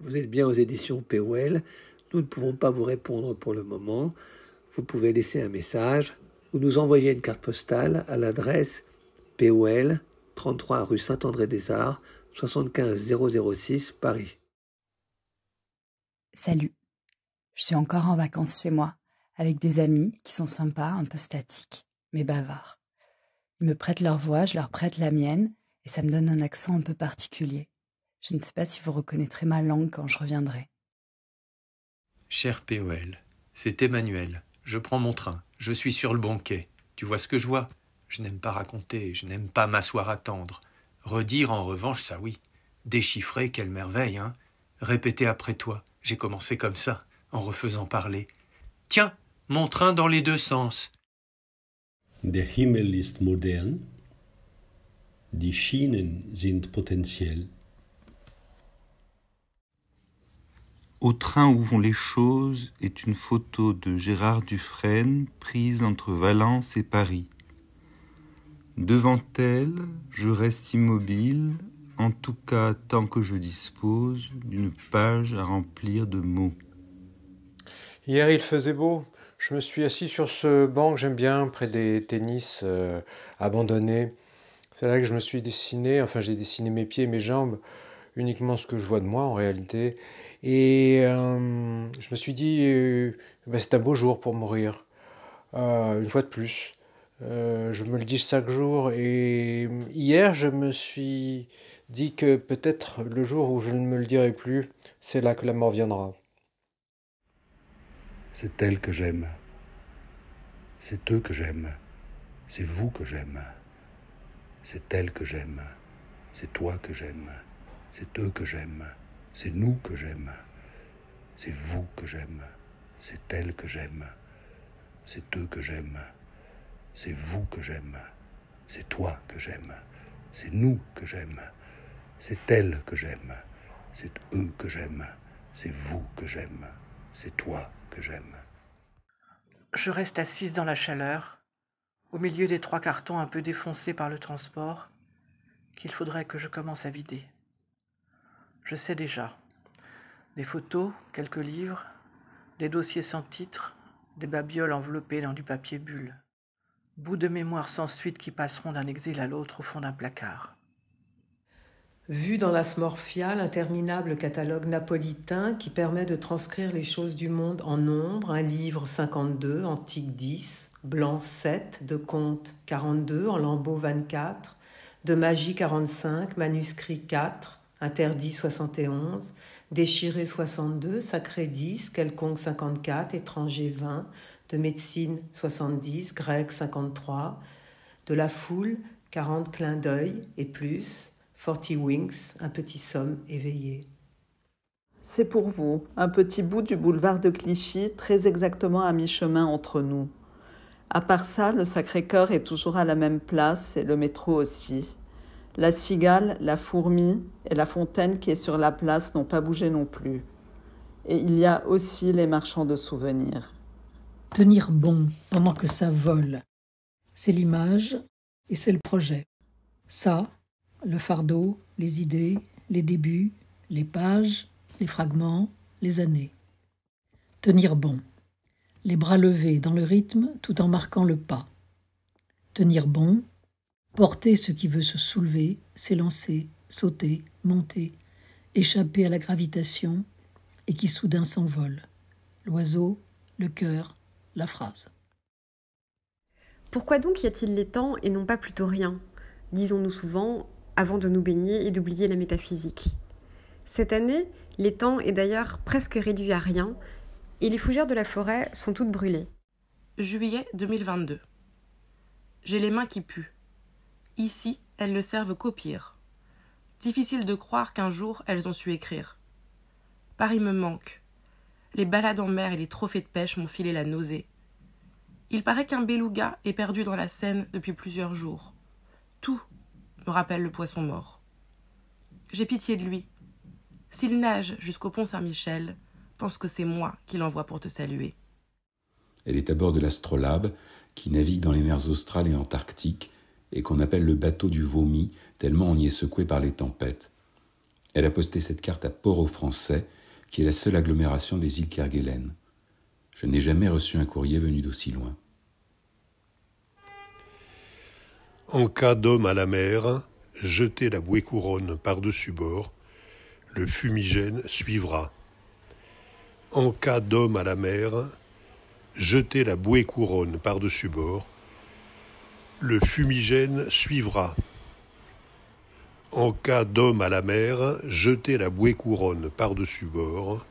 Vous êtes bien aux éditions POL. Nous ne pouvons pas vous répondre pour le moment. Vous pouvez laisser un message ou nous envoyer une carte postale à l'adresse POL 33 rue Saint-André-des-Arts 75 006 Paris. Salut. Je suis encore en vacances chez moi, avec des amis qui sont sympas, un peu statiques, mais bavards. Ils me prêtent leur voix, je leur prête la mienne, et ça me donne un accent un peu particulier. Je ne sais pas si vous reconnaîtrez ma langue quand je reviendrai. Cher POL, c'est Emmanuel. Je prends mon train. Je suis sur le bon quai. Tu vois ce que je vois? Je n'aime pas raconter, je n'aime pas m'asseoir attendre. Redire en revanche, ça oui. Déchiffrer, quelle merveille, hein Répéter après toi. J'ai commencé comme ça, en refaisant parler. Tiens, mon train dans les deux sens. Der Himmel ist modern, die Schienen sind potentiell. Au train où vont les choses est une photo de Gérard Dufresne prise entre Valence et Paris. Devant elle, je reste immobile, en tout cas tant que je dispose d'une page à remplir de mots. Hier il faisait beau. Je me suis assis sur ce banc que j'aime bien, près des tennis euh, abandonnés. C'est là que je me suis dessiné, enfin j'ai dessiné mes pieds et mes jambes, uniquement ce que je vois de moi en réalité. Et euh, je me suis dit, euh, ben, c'est un beau jour pour mourir, euh, une fois de plus. je me le dis chaque jour. Et hier, je me suis dit que peut-être le jour où je ne me le dirai plus, c'est là que la mort viendra. C'est elle que j'aime. C'est eux que j'aime. C'est vous que j'aime. C'est elle que j'aime. C'est toi que j'aime. C'est eux que j'aime. C'est nous que j'aime. C'est vous que j'aime. C'est elle que j'aime. C'est eux que j'aime. C'est vous que j'aime. C'est toi que j'aime. C'est nous que j'aime. C'est elle que j'aime. C'est eux que j'aime. C'est vous que j'aime. C'est toi que j'aime. Je reste assise dans la chaleur, au milieu des trois cartons un peu défoncés par le transport, qu'il faudrait que je commence à vider. Je sais déjà. Des photos, quelques livres, des dossiers sans titre, des babioles enveloppées dans du papier bulle. Bouts de mémoire sans suite qui passeront d'un exil à l'autre au fond d'un placard. Vu dans la Smorfia, l'interminable catalogue napolitain qui permet de transcrire les choses du monde en nombre, un livre 52, antique 10, blanc 7, de conte 42, en lambeaux 24, de magie 45, manuscrit 4, interdit 71, déchiré 62, sacré 10, quelconque 54, étranger 20, de médecine 70, grec 53, de la foule 40 clins d'œil et plus, 40 wings, un petit somme éveillé. C'est pour vous, un petit bout du boulevard de Clichy, très exactement à mi-chemin entre nous. À part ça, le Sacré-Cœur est toujours à la même place et le métro aussi. La cigale, la fourmi et la fontaine qui est sur la place n'ont pas bougé non plus. Et il y a aussi les marchands de souvenirs. Tenir bon pendant que ça vole, c'est l'image et c'est le projet. Ça, le fardeau, les idées, les débuts, les pages, les fragments, les années. Tenir bon, les bras levés dans le rythme tout en marquant le pas. Tenir bon, porter ce qui veut se soulever, s'élancer, sauter, monter, échapper à la gravitation, et qui soudain s'envole. L'oiseau, le cœur, la phrase. Pourquoi donc y a-t-il les temps et non pas plutôt rien Disons-nous souvent, avant de nous baigner et d'oublier la métaphysique? Cette année, l'étang est d'ailleurs presque réduit à rien, et les fougères de la forêt sont toutes brûlées. Juillet 2022. J'ai les mains qui puent. Ici, elles ne servent qu'au pire. Difficile de croire qu'un jour elles ont su écrire. Paris me manque. Les balades en mer et les trophées de pêche m'ont filé la nausée. Il paraît qu'un beluga est perdu dans la Seine depuis plusieurs jours. Tout me rappelle le poisson mort. J'ai pitié de lui. S'il nage jusqu'au pont Saint-Michel, pense que c'est moi qui l'envoie pour te saluer. Elle est à bord de l'astrolabe, qui navigue dans les mers australes et antarctiques, et qu'on appelle le bateau du vomi, tellement on y est secoué par les tempêtes. Elle a posté cette carte à Port-au-Français, qui est la seule agglomération des îles Kerguelen. Je n'ai jamais reçu un courrier venu d'aussi loin. En cas d'homme à la mer, jetez la bouée couronne par-dessus bord, le fumigène suivra. En cas d'homme à la mer, jetez la bouée couronne par-dessus bord, le fumigène suivra. En cas d'homme à la mer, jetez la bouée couronne par-dessus bord,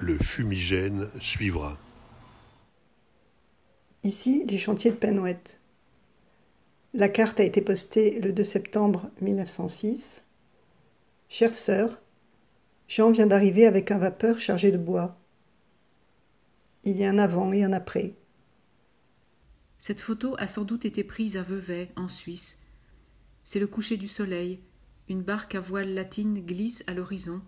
le fumigène suivra. Ici, les chantiers de Penouette. La carte a été postée le 2 septembre 1906. Chère sœur, Jean vient d'arriver avec un vapeur chargé de bois. Il y a un avant et un après. Cette photo a sans doute été prise à Vevey, en Suisse. C'est le coucher du soleil. Une barque à voile latine glisse à l'horizon.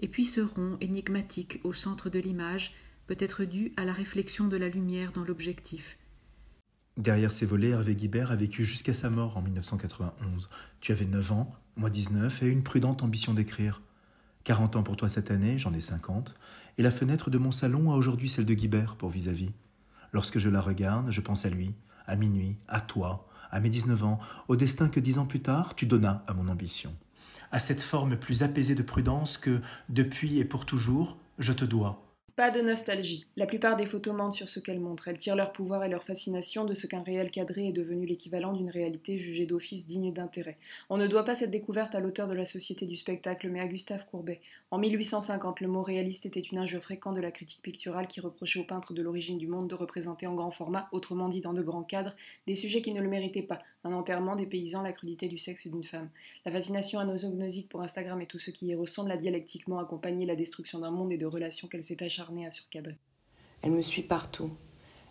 Et puis ce rond énigmatique au centre de l'image peut être dû à la réflexion de la lumière dans l'objectif. Derrière ces volets, Hervé Guibert a vécu jusqu'à sa mort en 1991. Tu avais 9 ans, moi 19, et une prudente ambition d'écrire. 40 ans pour toi cette année, j'en ai 50, et la fenêtre de mon salon a aujourd'hui celle de Guibert pour vis-à-vis. Lorsque je la regarde, je pense à lui, à minuit, à toi, à mes 19 ans, au destin que dix ans plus tard, tu donnas à mon ambition, à cette forme plus apaisée de prudence que, depuis et pour toujours, je te dois, pas de nostalgie. La plupart des photos mentent sur ce qu'elles montrent. Elles tirent leur pouvoir et leur fascination de ce qu'un réel cadré est devenu l'équivalent d'une réalité jugée d'office digne d'intérêt. On ne doit pas cette découverte à l'auteur de la Société du spectacle, mais à Gustave Courbet. En 1850, le mot réaliste était une injure fréquente de la critique picturale qui reprochait aux peintres de l'origine du monde de représenter en grand format, autrement dit dans de grands cadres, des sujets qui ne le méritaient pas. Un enterrement, des paysans, la crudité du sexe d'une femme. La fascination anosognosique pour Instagram et tout ce qui y ressemble a dialectiquement accompagné la destruction d'un monde et de relations qu'elle s'est acharnée à. Elle me suit partout.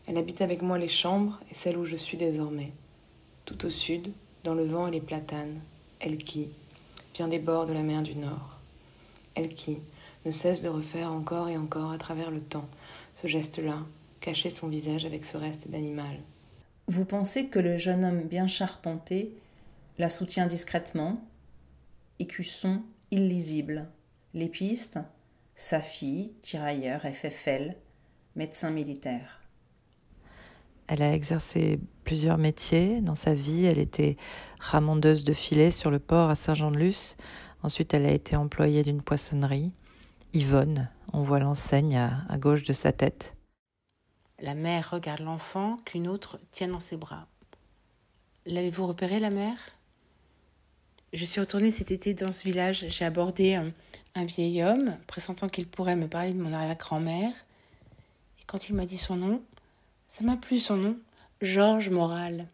Elle habite avec moi les chambres et celle où je suis désormais. Tout au sud, dans le vent et les platanes, elle qui vient des bords de la mer du Nord. Elle qui ne cesse de refaire encore et encore à travers le temps ce geste-là, cacher son visage avec ce reste d'animal. Vous pensez que le jeune homme bien charpenté la soutient discrètement, écusson illisible, les pistes, sa fille, tirailleur FFL, médecin militaire. Elle a exercé plusieurs métiers dans sa vie. Elle était ramondeuse de filets sur le port à Saint-Jean-de-Luz. Ensuite, elle a été employée d'une poissonnerie. Yvonne, on voit l'enseigne à, gauche de sa tête. La mère regarde l'enfant qu'une autre tient dans ses bras. L'avez-vous repéré, la mère? Je suis retournée cet été dans ce village. J'ai abordé un, vieil homme, pressentant qu'il pourrait me parler de mon arrière-grand-mère. Et quand il m'a dit son nom, ça m'a plu son nom, Georges Moral.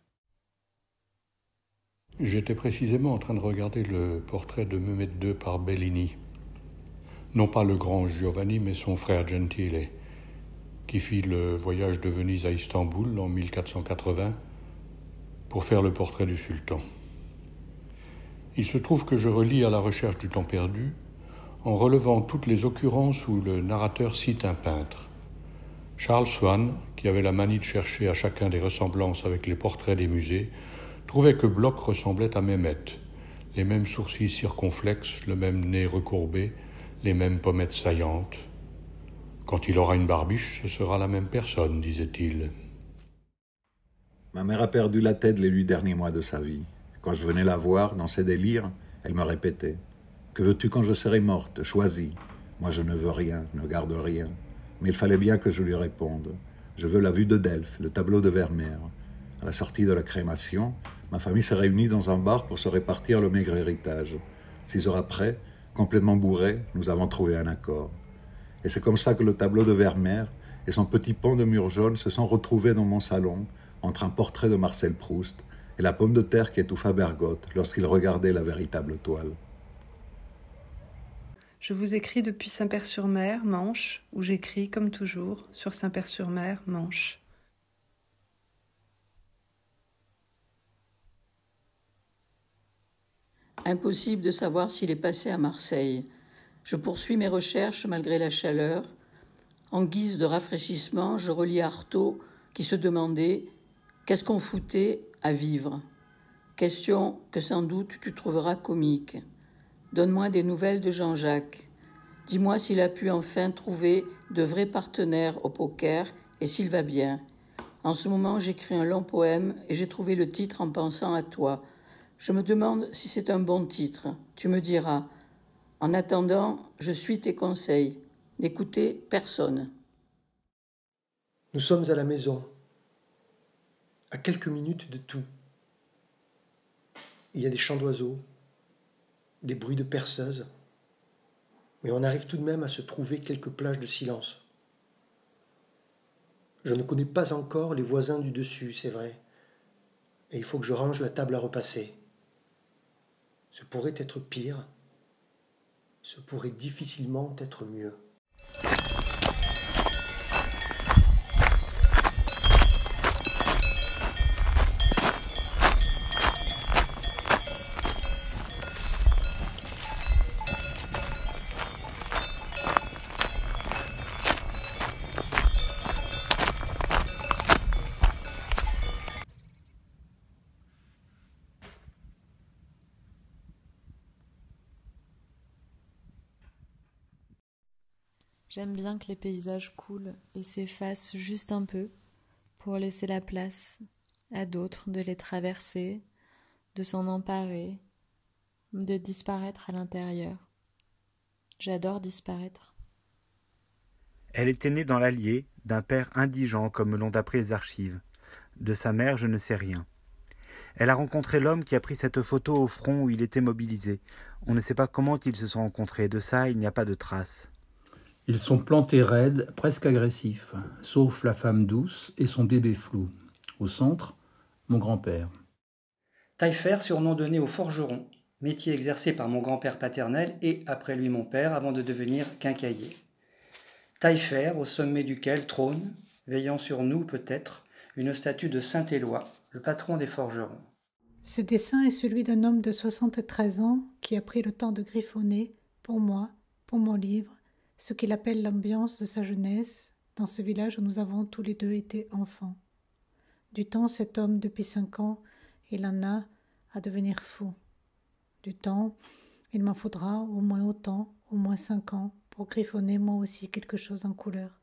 J'étais précisément en train de regarder le portrait de Mehmet II par Bellini. Non pas le grand Giovanni, mais son frère Gentile, qui fit le voyage de Venise à Istanbul en 1480 pour faire le portrait du sultan. Il se trouve que je relis à la recherche du temps perdu en relevant toutes les occurrences où le narrateur cite un peintre. Charles Swann, qui avait la manie de chercher à chacun des ressemblances avec les portraits des musées, trouvait que Bloch ressemblait à Mehmet, les mêmes sourcils circonflexes, le même nez recourbé, les mêmes pommettes saillantes. Quand il aura une barbiche, ce sera la même personne, disait-il. Ma mère a perdu la tête les huit derniers mois de sa vie. Quand je venais la voir dans ses délires, elle me répétait que veux-tu quand je serai morte? Choisis. Moi, je ne veux rien, ne garde rien. Mais il fallait bien que je lui réponde. Je veux la vue de Delphes, le tableau de Vermeer. À la sortie de la crémation, ma famille s'est réunie dans un bar pour se répartir le maigre héritage. Six heures après, complètement bourré, nous avons trouvé un accord. Et c'est comme ça que le tableau de Vermeer et son petit pont de mur jaune se sont retrouvés dans mon salon, entre un portrait de Marcel Proust et la pomme de terre qui étouffa Bergotte lorsqu'il regardait la véritable toile. Je vous écris depuis Saint-Père-sur-Mer, Manche, où j'écris, comme toujours, sur Saint-Père-sur-Mer, Manche. Impossible de savoir s'il est passé à Marseille. Je poursuis mes recherches malgré la chaleur. En guise de rafraîchissement, je relis Artaud qui se demandait Qu'est-ce qu'on foutait à vivre? Question que sans doute tu trouveras comique. Donne-moi des nouvelles de Jean-Jacques. Dis-moi s'il a pu enfin trouver de vrais partenaires au poker et s'il va bien. En ce moment, j'écris un long poème et j'ai trouvé le titre en pensant à toi. Je me demande si c'est un bon titre. Tu me diras. En attendant, je suis tes conseils. N'écoutez personne. Nous sommes à la maison, à quelques minutes de tout. Il y a des chants d'oiseaux, des bruits de perceuses, mais on arrive tout de même à se trouver quelques plages de silence. Je ne connais pas encore les voisins du dessus, c'est vrai, et il faut que je range la table à repasser. Ce pourrait être pire, ce pourrait difficilement être mieux. J'aime bien que les paysages coulent et s'effacent juste un peu pour laisser la place à d'autres de les traverser, de s'en emparer, de disparaître à l'intérieur. J'adore disparaître. Elle était née dans l'Allier, d'un père indigent comme l'ont appris les archives. De sa mère, je ne sais rien. Elle a rencontré l'homme qui a pris cette photo au front où il était mobilisé. On ne sait pas comment ils se sont rencontrés. De ça, il n'y a pas de traces. Ils sont plantés raides, presque agressifs, sauf la femme douce et son bébé flou. Au centre, mon grand-père. Taillefer, surnom donné au forgeron, métier exercé par mon grand-père paternel et après lui mon père avant de devenir quincailler. Taillefer, au sommet duquel trône, veillant sur nous peut-être, une statue de Saint Éloi, le patron des forgerons. Ce dessin est celui d'un homme de 73 ans qui a pris le temps de griffonner, pour moi, pour mon livre, ce qu'il appelle l'ambiance de sa jeunesse dans ce village où nous avons tous les deux été enfants. Du temps, cet homme, depuis cinq ans, il en a à devenir fou. Du temps, il m'en faudra au moins autant, au moins cinq ans, pour griffonner moi aussi quelque chose en couleur.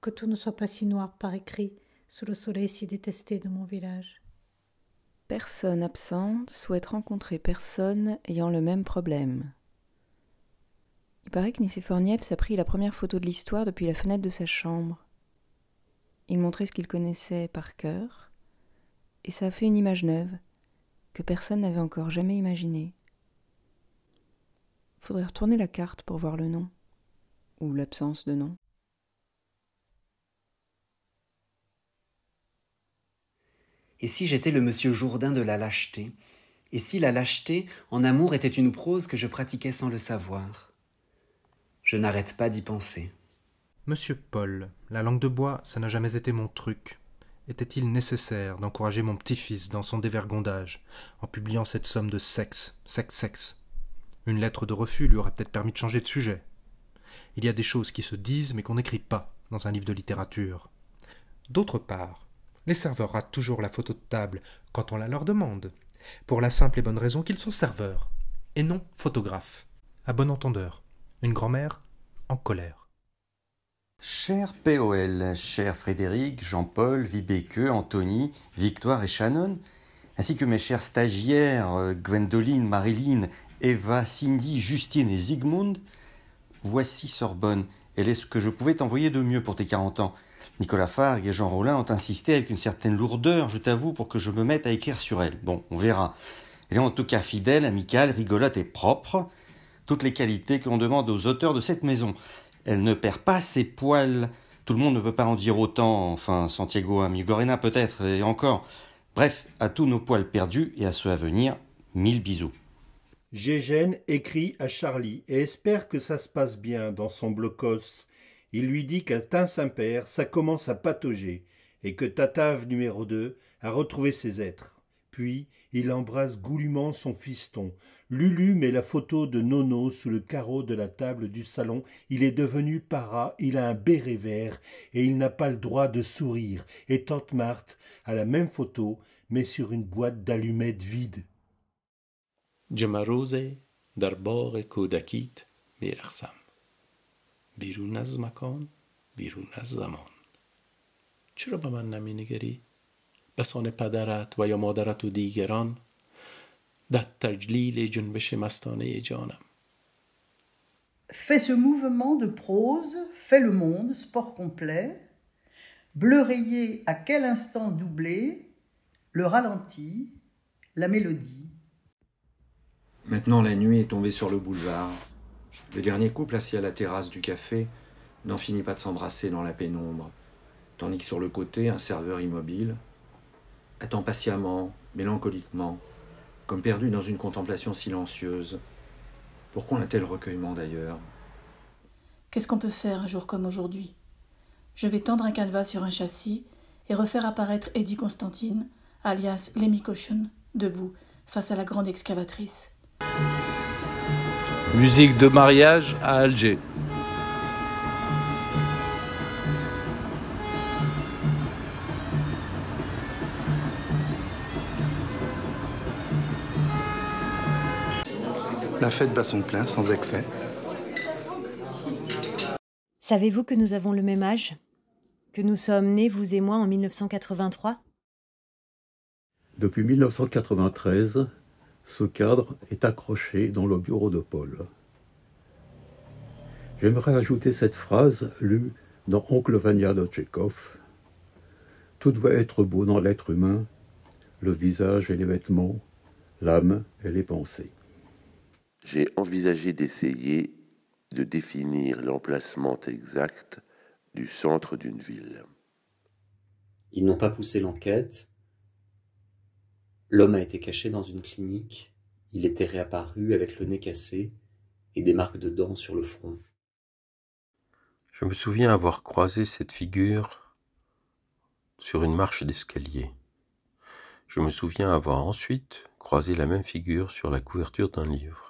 Que tout ne soit pas si noir par écrit sous le soleil si détesté de mon village. Personne absente souhaite rencontrer personne ayant le même problème. Il paraît que Nicéphore Niepce a pris la première photo de l'histoire depuis la fenêtre de sa chambre. Il montrait ce qu'il connaissait par cœur, et ça a fait une image neuve que personne n'avait encore jamais imaginée. Faudrait retourner la carte pour voir le nom, ou l'absence de nom. Et si j'étais le monsieur Jourdain de la lâcheté? Et si la lâcheté, en amour, était une prose que je pratiquais sans le savoir? Je n'arrête pas d'y penser. Monsieur Paul, la langue de bois, ça n'a jamais été mon truc. Était-il nécessaire d'encourager mon petit-fils dans son dévergondage en publiant cette somme de sexe, sexe, sexe? Une lettre de refus lui aurait peut-être permis de changer de sujet. Il y a des choses qui se disent mais qu'on n'écrit pas dans un livre de littérature. D'autre part, les serveurs ratent toujours la photo de table quand on la leur demande, pour la simple et bonne raison qu'ils sont serveurs, et non photographes. À bon entendeur, une grand-mère en colère. Cher POL, cher Frédéric, Jean-Paul, Vibeke, Anthony, Victoire et Shannon, ainsi que mes chers stagiaires euh, Gwendoline, Marilyn, Eva, Cindy, Justine et Zygmunt, voici Sorbonne. Elle est ce que je pouvais t'envoyer de mieux pour tes 40 ans. Nicolas Fargue et Jean Rollin ont insisté avec une certaine lourdeur, je t'avoue, pour que je me mette à écrire sur elle. Bon, on verra. Elle est en tout cas fidèle, amicale, rigolote et propre. Toutes les qualités que l'on demande aux auteurs de cette maison. Elle ne perd pas ses poils. Tout le monde ne peut pas en dire autant, enfin Santiago Amigorena peut-être, et encore. Bref, à tous nos poils perdus et à ceux à venir, mille bisous. Gégène écrit à Charlie et espère que ça se passe bien dans son blocos. Il lui dit qu'à Tain-Saint-Père, ça commence à patauger et que Tatave numéro 2 a retrouvé ses êtres. Puis il embrasse goulûment son fiston. Lulu met la photo de Nono sous le carreau de la table du salon. Il est devenu para, il a un béret vert et il n'a pas le droit de sourire. Et tante Marthe a la même photo, mais sur une boîte d'allumettes vide. Gemma Rose, در باغ کودکیت میرخسم بیرون از مکان بیرون از زمان چرا به من نمینگری بسان پدرت و یا مادرت و دیگران در تجلیل جنبش مستانه جانم Fais ce mouvement de prose, fais le monde, sport complet, bleu rayé à quel instant doublé, le ralenti, la mélodie. Maintenant la nuit est tombée sur le boulevard. Le dernier couple assis à la terrasse du café n'en finit pas de s'embrasser dans la pénombre, tandis que sur le côté, un serveur immobile attend patiemment, mélancoliquement, comme perdu dans une contemplation silencieuse, pourquoi un tel recueillement d'ailleurs? Qu'est-ce qu'on peut faire un jour comme aujourd'hui? Je vais tendre un canevas sur un châssis et refaire apparaître Eddie Constantine, alias Lemmy Caution, debout, face à la grande excavatrice. Musique de mariage à Alger. La fête bat son plein, sans excès. Savez-vous que nous avons le même âge? Que nous sommes nés, vous et moi, en 1983 Depuis 1993, ce cadre est accroché dans le bureau de Paul. J'aimerais ajouter cette phrase lue dans Oncle Vania de Tchekhov. Tout doit être beau dans l'être humain, le visage et les vêtements, l'âme et les pensées. J'ai envisagé d'essayer de définir l'emplacement exact du centre d'une ville. Ils n'ont pas poussé l'enquête. L'homme a été caché dans une clinique. Il était réapparu avec le nez cassé et des marques de dents sur le front. Je me souviens avoir croisé cette figure sur une marche d'escalier. Je me souviens avoir ensuite croisé la même figure sur la couverture d'un livre.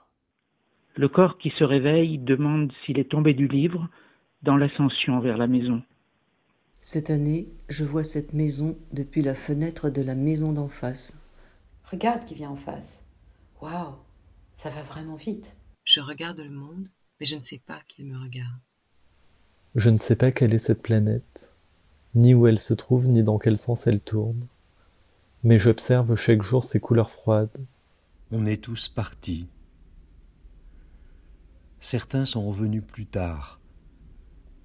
Le corps qui se réveille demande s'il est tombé du livre dans l'ascension vers la maison. Cette année, je vois cette maison depuis la fenêtre de la maison d'en face. Regarde qui vient en face. Waouh, ça va vraiment vite. Je regarde le monde, mais je ne sais pas qu'il me regarde. Je ne sais pas quelle est cette planète, ni où elle se trouve, ni dans quel sens elle tourne. Mais j'observe chaque jour ses couleurs froides. On est tous partis, Certains sont revenus plus tard,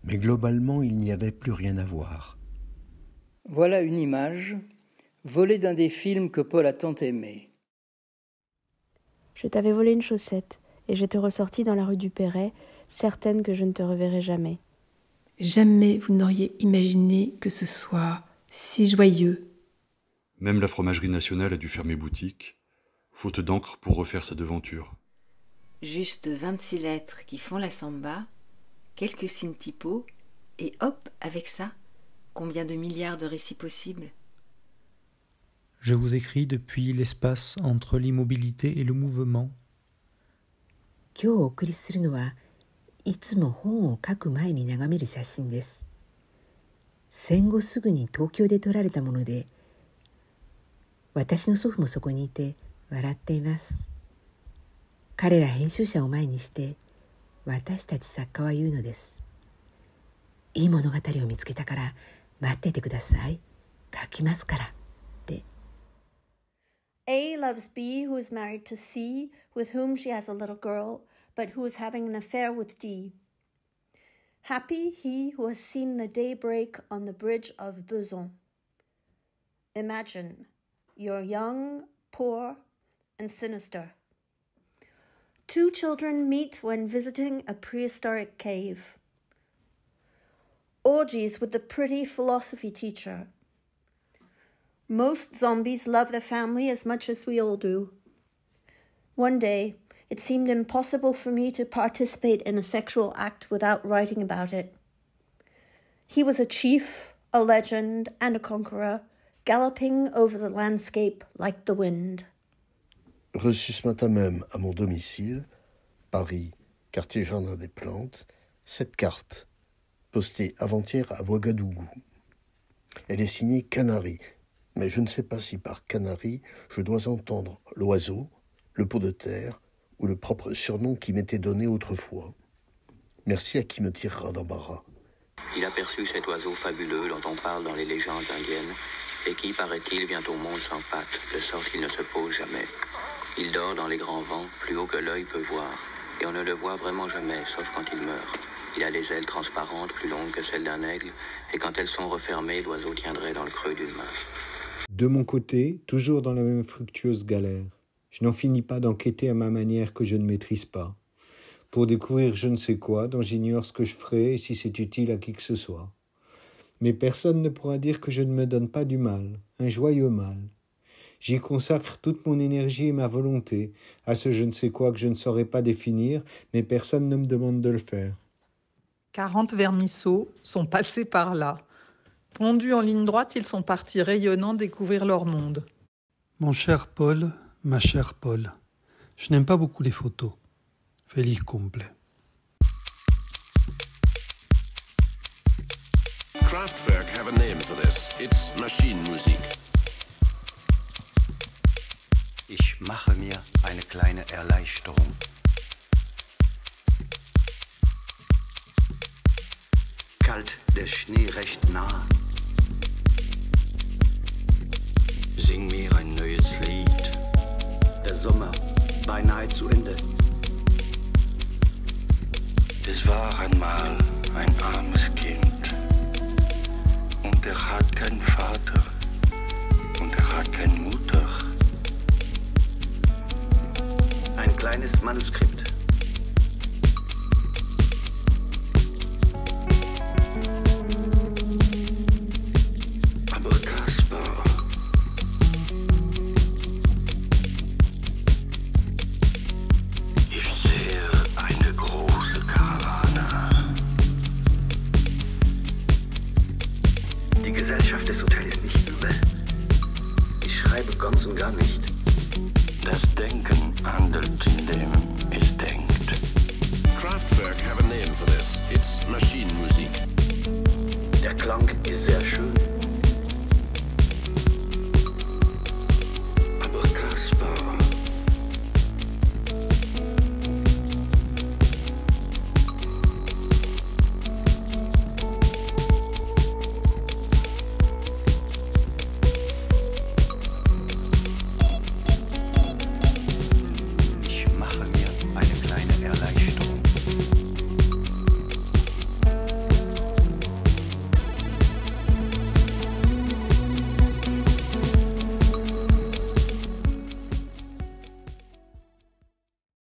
mais globalement il n'y avait plus rien à voir. Voilà une image volée d'un des films que Paul a tant aimé. Je t'avais volé une chaussette et je te ressorti dans la rue du Perret, certaine que je ne te reverrai jamais. Jamais vous n'auriez imaginé que ce soit si joyeux. Même la fromagerie nationale a dû fermer boutique, faute d'encre pour refaire sa devanture. Juste 26 lettres qui font la samba, quelques signes typos, et hop, avec ça, combien de milliards de récits possibles Je vous écris depuis l'espace entre l'immobilité et le mouvement. 今日お送りするのはいつも本を書く前に眺める写真です戦後すぐに東京で撮られたもので私の祖父もそこにいて笑っています 彼ら編集者を前にして私たち作家は言うのですいい物語を見つけたから待っててください書きますからって A loves B who is married to C with whom she has a little girl but who is having an affair with D Happy he who has seen the day break on the bridge of Besançon. Imagine you're young, poor, and sinister. Two children meet when visiting a prehistoric cave. Orgies with the pretty philosophy teacher. Most zombies love their family as much as we all do. One day, it seemed impossible for me to participate in a sexual act without writing about it. He was a chief, a legend, and a conqueror, galloping over the landscape like the wind. Reçu ce matin même à mon domicile, Paris, quartier Jardin des Plantes, cette carte, postée avant-hier à Ouagadougou. Elle est signée Canary, mais je ne sais pas si par Canary je dois entendre l'oiseau, le pot de terre ou le propre surnom qui m'était donné autrefois. Merci à qui me tirera d'embarras. Il aperçut cet oiseau fabuleux dont on parle dans les légendes indiennes et qui, paraît-il, vient au monde sans pattes, de sorte qu'il ne se pose jamais. Il dort dans les grands vents, plus haut que l'œil peut voir, et on ne le voit vraiment jamais, sauf quand il meurt. Il a les ailes transparentes, plus longues que celles d'un aigle, et quand elles sont refermées, l'oiseau tiendrait dans le creux d'une main. De mon côté, toujours dans la même fructueuse galère, je n'en finis pas d'enquêter à ma manière que je ne maîtrise pas, pour découvrir je ne sais quoi dont j'ignore ce que je ferai et si c'est utile à qui que ce soit. Mais personne ne pourra dire que je ne me donne pas du mal, un joyeux mal, J'y consacre toute mon énergie et ma volonté à ce je ne sais quoi que je ne saurais pas définir, mais personne ne me demande de le faire. Quarante vermisseaux sont passés par là. Pondus en ligne droite, ils sont partis rayonnant découvrir leur monde. Mon cher Paul, ma chère Paul, je n'aime pas beaucoup les photos. Feliz complet. Kraftwerk have a name for this. It's machine music. Ich mache mir eine kleine Erleichterung. Kalt der Schnee recht nah. Sing mir ein neues Lied. Der Sommer beinahe zu Ende. Es war einmal ein armes Kind und er hat keinen Vater und er hat keine Mutter. Kleines Manuskript. Have a name for this. It's machine music. Der Klang ist sehr schön.